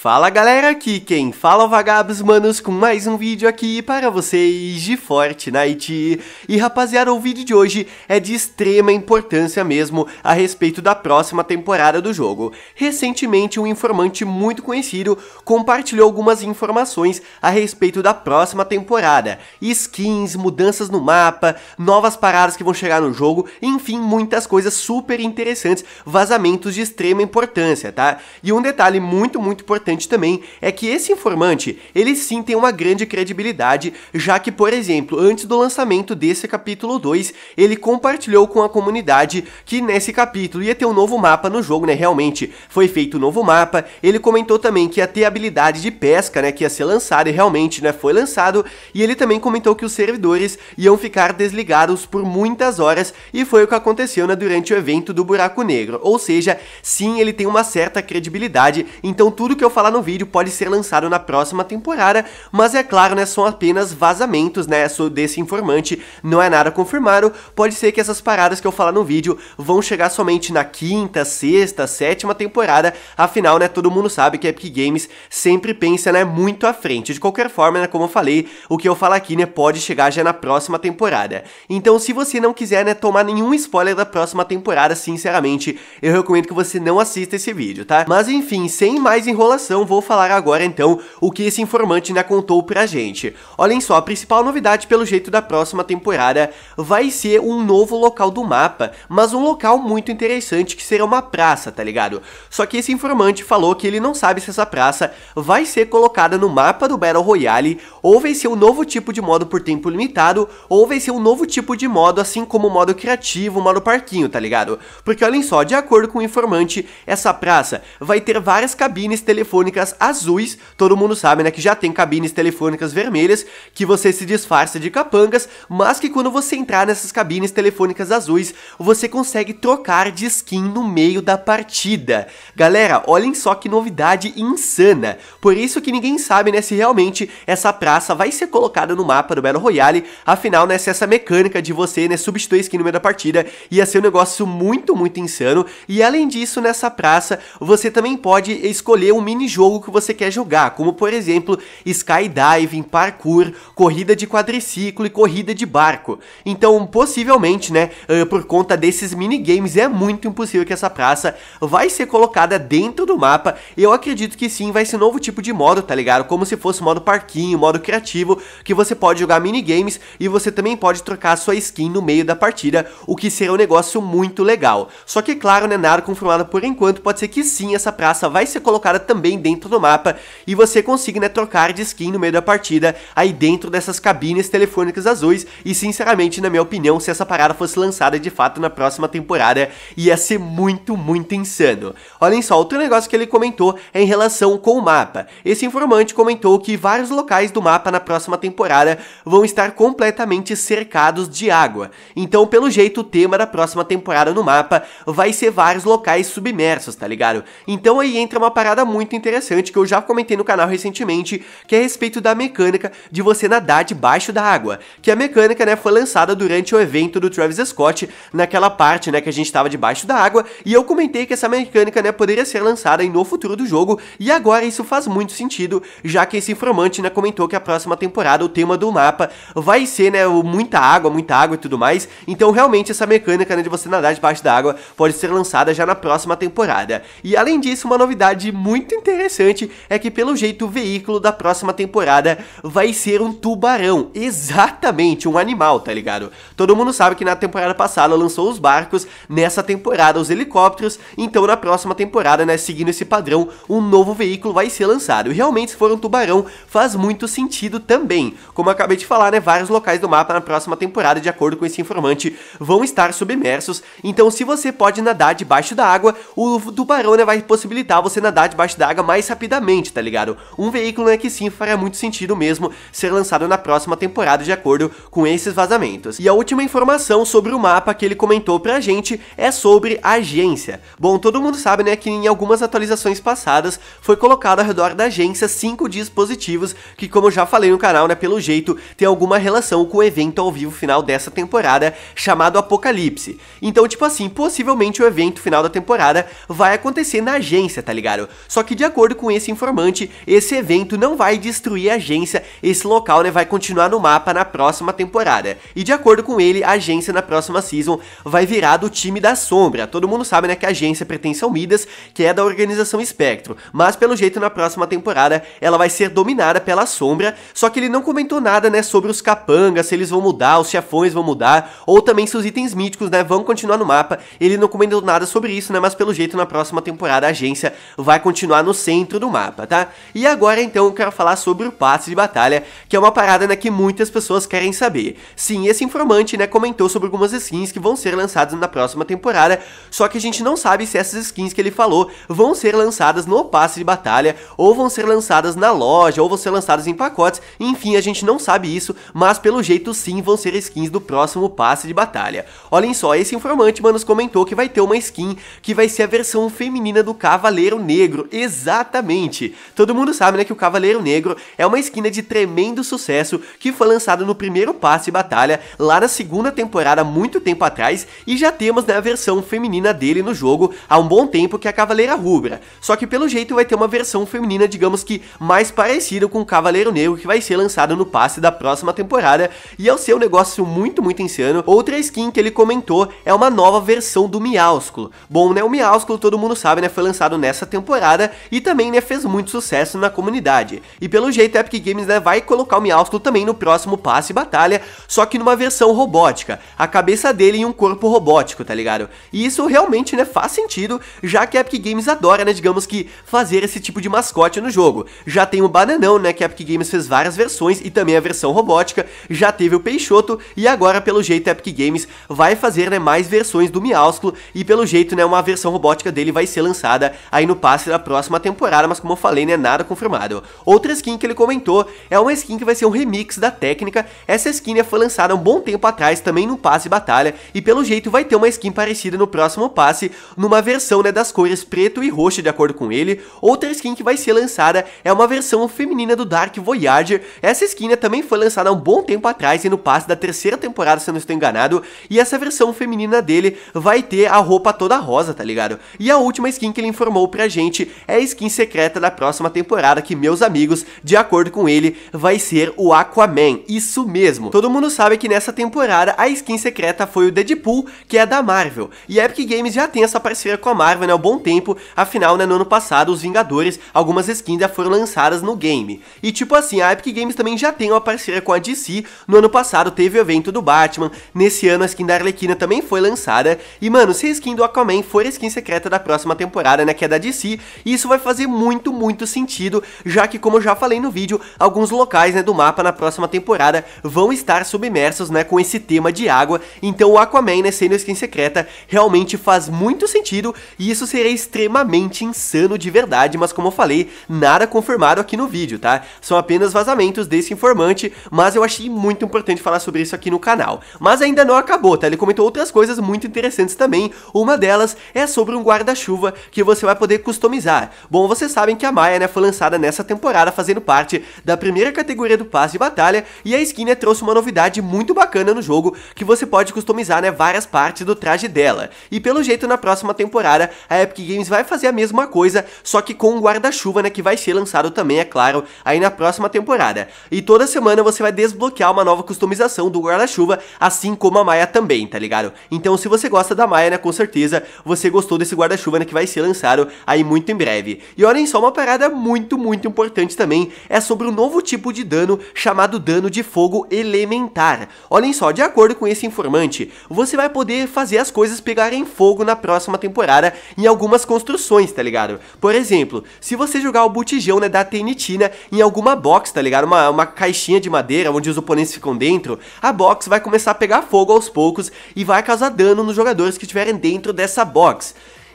Fala galera, aqui quem fala é Vagabos Manos com mais um vídeo aqui para vocês de Fortnite. E rapaziada, o vídeo de hoje é de extrema importância mesmo a respeito da próxima temporada do jogo. Recentemente um informante muito conhecido compartilhou algumas informações a respeito da próxima temporada. Skins, mudanças no mapa, novas paradas que vão chegar no jogo, enfim, muitas coisas super interessantes, vazamentos de extrema importância, tá? E um detalhe muito, muito importante importante também é que esse informante, ele sim tem uma grande credibilidade, já que, por exemplo, antes do lançamento desse capítulo 2, ele compartilhou com a comunidade que nesse capítulo ia ter um novo mapa no jogo, né? Realmente foi feito um novo mapa. Ele comentou também que ia ter habilidade de pesca, né? Que ia ser lançado e realmente, né? Foi lançado. E ele também comentou que os servidores iam ficar desligados por muitas horas e foi o que aconteceu, né? Durante o evento do Buraco Negro. Ou seja, sim, ele tem uma certa credibilidade. Então tudo que eu falar no vídeo pode ser lançado na próxima temporada, mas é claro, né, são apenas vazamentos, né, desse informante, não é nada confirmado, pode ser que essas paradas que eu falar no vídeo vão chegar somente na quinta, sexta, sétima temporada, afinal, né, todo mundo sabe que a Epic Games sempre pensa, né, muito à frente, de qualquer forma, né, como eu falei, o que eu falo aqui, né, pode chegar já na próxima temporada. Então, se você não quiser, né, tomar nenhum spoiler da próxima temporada, sinceramente, eu recomendo que você não assista esse vídeo, tá? Mas enfim, sem mais enrolação, vou falar agora então o que esse informante ainda contou pra gente. Olhem só, a principal novidade pelo jeito da próxima temporada vai ser um novo local do mapa, mas um local muito interessante que será uma praça, tá ligado? Só que esse informante falou que ele não sabe se essa praça vai ser colocada no mapa do Battle Royale, ou vai ser um novo tipo de modo por tempo limitado, ou vai ser um novo tipo de modo, assim como o modo criativo, o modo parquinho, tá ligado? Porque olhem só, de acordo com o informante, essa praça vai ter várias cabines telefônicas telefônicas azuis, todo mundo sabe, né, que já tem cabines telefônicas vermelhas, que você se disfarça de capangas, mas que quando você entrar nessas cabines telefônicas azuis, você consegue trocar de skin no meio da partida. Galera, olhem só que novidade insana. Por isso que ninguém sabe, né, se realmente essa praça vai ser colocada no mapa do Battle Royale, afinal, né, se essa mecânica de você, né, substituir skin no meio da partida ia ser um negócio muito, muito insano. E além disso, nessa praça, você também pode escolher um mini jogo que você quer jogar, como por exemplo skydiving, parkour, corrida de quadriciclo e corrida de barco. Então, possivelmente, né, uh, por conta desses minigames, é muito impossível que essa praça vai ser colocada dentro do mapa. Eu acredito que sim, vai ser um novo tipo de modo, tá ligado? Como se fosse modo parquinho, modo criativo, que você pode jogar minigames e você também pode trocar sua skin no meio da partida, o que será um negócio muito legal. Só que, claro, né, nada confirmado por enquanto, pode ser que sim, essa praça vai ser colocada também dentro do mapa e você consiga né, trocar de skin no meio da partida aí dentro dessas cabines telefônicas azuis e sinceramente na minha opinião se essa parada fosse lançada de fato na próxima temporada ia ser muito muito insano. Olhem só, outro negócio que ele comentou é em relação com o mapa. Esse informante comentou que vários locais do mapa na próxima temporada vão estar completamente cercados de água. Então pelo jeito o tema da próxima temporada no mapa vai ser vários locais submersos, tá ligado? Então aí entra uma parada muito interessante interessante que eu já comentei no canal recentemente, que é a respeito da mecânica de você nadar debaixo da água, que a mecânica, né, foi lançada durante o evento do Travis Scott, naquela parte, né, que a gente estava debaixo da água, e eu comentei que essa mecânica, né, poderia ser lançada no futuro do jogo, e agora isso faz muito sentido, já que esse informante, né, comentou que a próxima temporada, o tema do mapa, vai ser, né, muita água, muita água e tudo mais, então realmente essa mecânica, né, de você nadar debaixo da água pode ser lançada já na próxima temporada. E além disso, uma novidade muito interessante interessante é que, pelo jeito, o veículo da próxima temporada vai ser um tubarão. Exatamente, um animal, tá ligado? Todo mundo sabe que na temporada passada lançou os barcos, nessa temporada os helicópteros, então na próxima temporada, né, seguindo esse padrão, um novo veículo vai ser lançado. E realmente, se for um tubarão, faz muito sentido também. Como eu acabei de falar, né, vários locais do mapa na próxima temporada, de acordo com esse informante, vão estar submersos. Então, se você pode nadar debaixo da água, o tubarão, né, vai possibilitar você nadar debaixo da água mais rapidamente, tá ligado? Um veículo né, que sim faria muito sentido mesmo ser lançado na próxima temporada de acordo com esses vazamentos. E a última informação sobre o mapa que ele comentou pra gente é sobre a agência. Bom, todo mundo sabe né, que em algumas atualizações passadas foi colocado ao redor da agência cinco dispositivos que, como eu já falei no canal, né, pelo jeito, tem alguma relação com o evento ao vivo final dessa temporada chamado Apocalipse. Então, tipo assim, possivelmente o evento final da temporada vai acontecer na agência, tá ligado? Só que de acordo com esse informante, esse evento não vai destruir a agência, esse local né, vai continuar no mapa na próxima temporada. E de acordo com ele, a agência na próxima season vai virar do time da Sombra. Todo mundo sabe né, que a agência pertence ao Midas, que é da organização Espectro, mas pelo jeito na próxima temporada ela vai ser dominada pela Sombra, só que ele não comentou nada né, sobre os capangas, se eles vão mudar, os chefões vão mudar, ou também se os itens míticos né, vão continuar no mapa. Ele não comentou nada sobre isso, né, mas pelo jeito na próxima temporada a agência vai continuar no centro do mapa, tá? E agora então eu quero falar sobre o passe de batalha, que é uma parada né, que muitas pessoas querem saber. Sim, esse informante né, comentou sobre algumas skins que vão ser lançadas na próxima temporada, só que a gente não sabe se essas skins que ele falou vão ser lançadas no passe de batalha, ou vão ser lançadas na loja, ou vão ser lançadas em pacotes, enfim, a gente não sabe isso, mas pelo jeito sim vão ser skins do próximo passe de batalha. Olhem só, esse informante, manos, comentou que vai ter uma skin que vai ser a versão feminina do Cavaleiro Negro, exatamente. Todo mundo sabe, né, que o Cavaleiro Negro é uma skin de tremendo sucesso que foi lançada no primeiro passe batalha, lá na segunda temporada, muito tempo atrás, e já temos, né, a versão feminina dele no jogo há um bom tempo, que é a Cavaleira Rubra. Só que pelo jeito vai ter uma versão feminina, digamos que mais parecida com o Cavaleiro Negro, que vai ser lançado no passe da próxima temporada, e ao ser um negócio muito, muito insano, outra skin que ele comentou é uma nova versão do Miásculo. Bom, né, o Miásculo todo mundo sabe, né, foi lançado nessa temporada e também, né, fez muito sucesso na comunidade. E pelo jeito a Epic Games, né, vai colocar o Miásculo também no próximo passe batalha, só que numa versão robótica, a cabeça dele em um corpo robótico, tá ligado? E isso realmente, né, faz sentido, já que a Epic Games adora, né, digamos que fazer esse tipo de mascote no jogo. Já tem o Bananão, né, que a Epic Games fez várias versões e também a versão robótica, já teve o Peixoto e agora pelo jeito a Epic Games vai fazer, né, mais versões do Miásculo e pelo jeito, né, uma versão robótica dele vai ser lançada aí no passe da próxima temporada, mas como eu falei, né, nada confirmado. Outra skin que ele comentou é uma skin que vai ser um remix da técnica. Essa skin né, foi lançada um bom tempo atrás também no passe batalha e pelo jeito vai ter uma skin parecida no próximo passe, numa versão, né, das cores preto e roxo de acordo com ele. Outra skin que vai ser lançada é uma versão feminina do Dark Voyager. Essa skin né, também foi lançada há um bom tempo atrás e no passe da terceira temporada, se eu não estou enganado, e essa versão feminina dele vai ter a roupa toda rosa, tá ligado? E a última skin que ele informou pra gente é a skin secreta da próxima temporada, que meus amigos, de acordo com ele, vai ser o Aquaman. Isso mesmo. Todo mundo sabe que nessa temporada a skin secreta foi o Deadpool, que é da Marvel. E a Epic Games já tem essa parceria com a Marvel, né, há um bom tempo. Afinal, né, no ano passado, os Vingadores, algumas skins já foram lançadas no game. E tipo assim, a Epic Games também já tem uma parceria com a DC. No ano passado teve o evento do Batman. Nesse ano a skin da Arlequina também foi lançada. E mano, se a skin do Aquaman for a skin secreta da próxima temporada, né, que é da DC, isso vai fazer muito, muito sentido, já que como eu já falei no vídeo, alguns locais, né, do mapa na próxima temporada vão estar submersos, né, com esse tema de água. Então o Aquaman, né, sendo skin secreta, realmente faz muito sentido e isso seria extremamente insano de verdade, mas como eu falei, nada confirmado aqui no vídeo, tá? São apenas vazamentos desse informante, mas eu achei muito importante falar sobre isso aqui no canal. Mas ainda não acabou, tá? Ele comentou outras coisas muito interessantes também. Uma delas é sobre um guarda-chuva que você vai poder customizar. Bom, vocês sabem que a Maia, né, foi lançada nessa temporada fazendo parte da primeira categoria do passe de batalha e a skin né, trouxe uma novidade muito bacana no jogo que você pode customizar, né, várias partes do traje dela. E pelo jeito na próxima temporada a Epic Games vai fazer a mesma coisa, só que com um guarda-chuva, né, que vai ser lançado também, é claro, aí na próxima temporada. E toda semana você vai desbloquear uma nova customização do guarda-chuva, assim como a Maia também, tá ligado? Então se você gosta da Maia, né, com certeza você gostou desse guarda-chuva, né, que vai ser lançado aí muito em breve. E olhem só, uma parada muito, muito importante também é sobre um novo tipo de dano chamado dano de fogo elementar. Olhem só, de acordo com esse informante, você vai poder fazer as coisas pegarem fogo na próxima temporada em algumas construções, tá ligado? Por exemplo, se você jogar o botijão, né, da Tenitina em alguma box, tá ligado? Uma, uma caixinha de madeira onde os oponentes ficam dentro, a box vai começar a pegar fogo aos poucos e vai causar dano nos jogadores que estiverem dentro dessa box.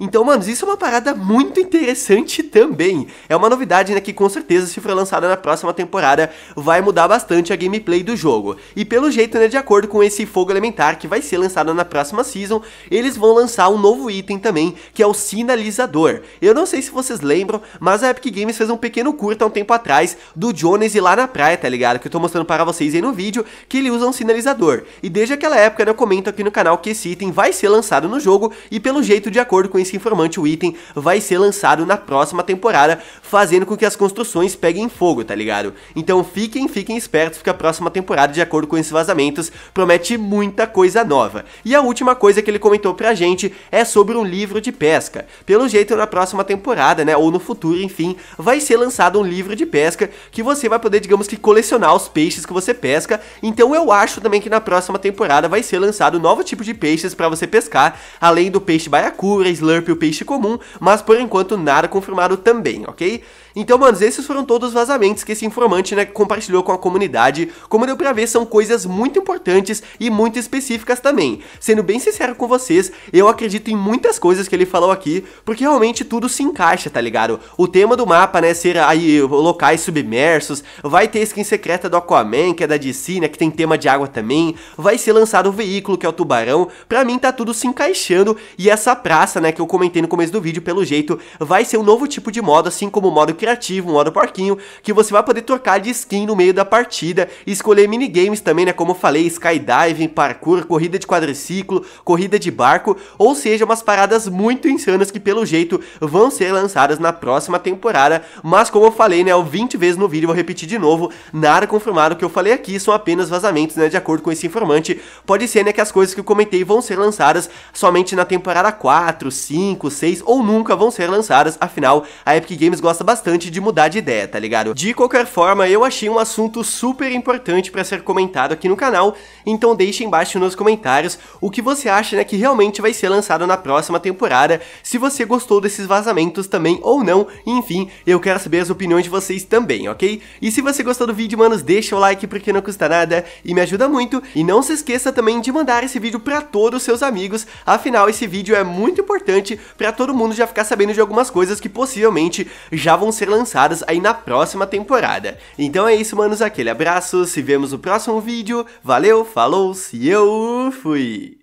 Então, manos, isso é uma parada muito interessante também. É uma novidade, né, que com certeza, se for lançada na próxima temporada, vai mudar bastante a gameplay do jogo. E pelo jeito, né, de acordo com esse fogo elementar que vai ser lançado na próxima season, eles vão lançar um novo item também, que é o sinalizador. Eu não sei se vocês lembram, mas a Epic Games fez um pequeno curto há um tempo atrás do Jones ir lá na praia, tá ligado? Que eu tô mostrando para vocês aí no vídeo, que ele usa um sinalizador. E desde aquela época, né, eu comento aqui no canal que esse item vai ser lançado no jogo, e pelo jeito, de acordo com esse informante, o item vai ser lançado na próxima temporada, fazendo com que as construções peguem fogo, tá ligado? Então fiquem, fiquem espertos, porque a próxima temporada, de acordo com esses vazamentos, promete muita coisa nova. E a última coisa que ele comentou pra gente é sobre um livro de pesca. Pelo jeito, na próxima temporada, né, ou no futuro, enfim, vai ser lançado um livro de pesca que você vai poder, digamos que, colecionar os peixes que você pesca. Então eu acho também que na próxima temporada vai ser lançado um novo tipo de peixes para você pescar, além do peixe baiacura, slurp e o peixe comum, mas por enquanto nada confirmado também, ok? Então, manos, esses foram todos os vazamentos que esse informante, né, compartilhou com a comunidade. Como deu pra ver, são coisas muito importantes e muito específicas também. Sendo bem sincero com vocês, eu acredito em muitas coisas que ele falou aqui, porque realmente tudo se encaixa, tá ligado? O tema do mapa, né, ser aí locais submersos, vai ter skin secreta do Aquaman, que é da DC, né, que tem tema de água também, vai ser lançado o veículo, que é o tubarão, pra mim tá tudo se encaixando, e essa praça, né, que eu comentei no começo do vídeo, pelo jeito, vai ser um novo tipo de modo, assim como o modo criativo, um modo porquinho, que você vai poder trocar de skin no meio da partida e escolher minigames também, né? Como eu falei, skydiving, parkour, corrida de quadriciclo, corrida de barco, ou seja, umas paradas muito insanas que pelo jeito vão ser lançadas na próxima temporada, mas como eu falei, né, 20 vezes no vídeo, vou repetir de novo, nada confirmado que eu falei aqui, são apenas vazamentos, né, de acordo com esse informante, pode ser, né, que as coisas que eu comentei vão ser lançadas somente na temporada 4, 5, 6 ou nunca vão ser lançadas, afinal, a Epic Games gosta bastante bastante de mudar de ideia, tá ligado? De qualquer forma, eu achei um assunto super importante para ser comentado aqui no canal, então deixe embaixo nos comentários o que você acha, né, que realmente vai ser lançado na próxima temporada, se você gostou desses vazamentos também ou não, enfim, eu quero saber as opiniões de vocês também, ok? E se você gostou do vídeo, manos, deixa o like porque não custa nada e me ajuda muito, e não se esqueça também de mandar esse vídeo para todos os seus amigos, afinal esse vídeo é muito importante para todo mundo já ficar sabendo de algumas coisas que possivelmente já vão ser ser lançadas aí na próxima temporada. Então é isso, manos, aquele abraço, se vemos no próximo vídeo, valeu, falou, se eu fui!